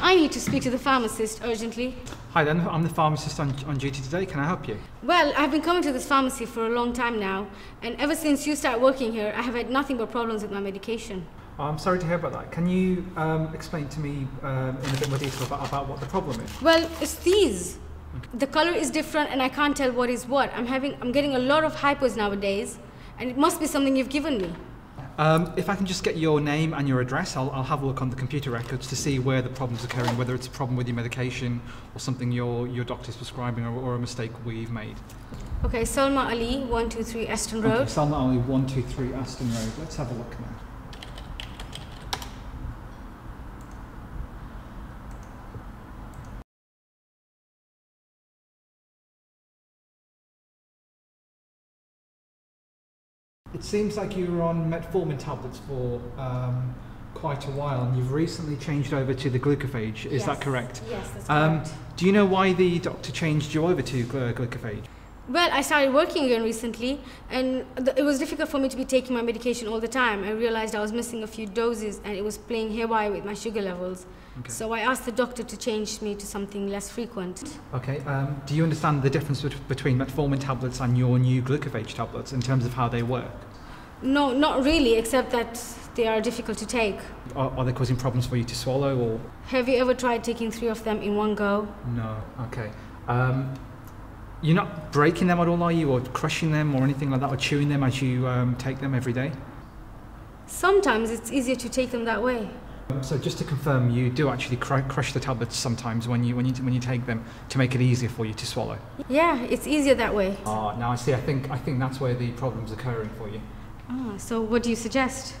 I need to speak to the pharmacist urgently. Hi then, I'm the pharmacist on, on duty today. Can I help you? Well, I've been coming to this pharmacy for a long time now, and ever since you started working here, I have had nothing but problems with my medication. Oh, I'm sorry to hear about that. Can you um, explain to me um, in a bit more detail about, about what the problem is? Well, it's these. The color is different, and I can't tell what is what. I'm having, I'm getting a lot of hypos nowadays, and it must be something you've given me. Um, if I can just get your name and your address, I'll, I'll have a look on the computer records to see where the problem's occurring, whether it's a problem with your medication or something your, your doctor's prescribing or, or a mistake we've made. Okay, Salma Ali, 123 Aston Road. Okay, Salma Ali, 123 Aston Road. Let's have a look now. It seems like you were on metformin tablets for um, quite a while, and you've recently changed over to the glucophage. Is that correct? Yes, that's Um, correct. do you know why the doctor changed you over to glucophage? Well, I started working again recently, and th- it was difficult for me to be taking my medication all the time. I realized I was missing a few doses, and it was playing haywire with my sugar levels. Okay. So I asked the doctor to change me to something less frequent. Okay. Um, do you understand the difference bet- between metformin tablets and your new glucophage tablets in terms of how they work? No, not really, except that they are difficult to take. Are, are they causing problems for you to swallow or Have you ever tried taking three of them in one go? no? Okay. Um, you're not breaking them at all, are you, or crushing them or anything like that, or chewing them as you um, take them every day? Sometimes it's easier to take them that way. Um, So just to confirm, you do actually cr- crush the tablets sometimes when you when you when you take them to make it easier for you to swallow. Yeah, it's easier that way. Ah, now I see. I think I think that's where the problem's occurring for you. Ah, so what do you suggest?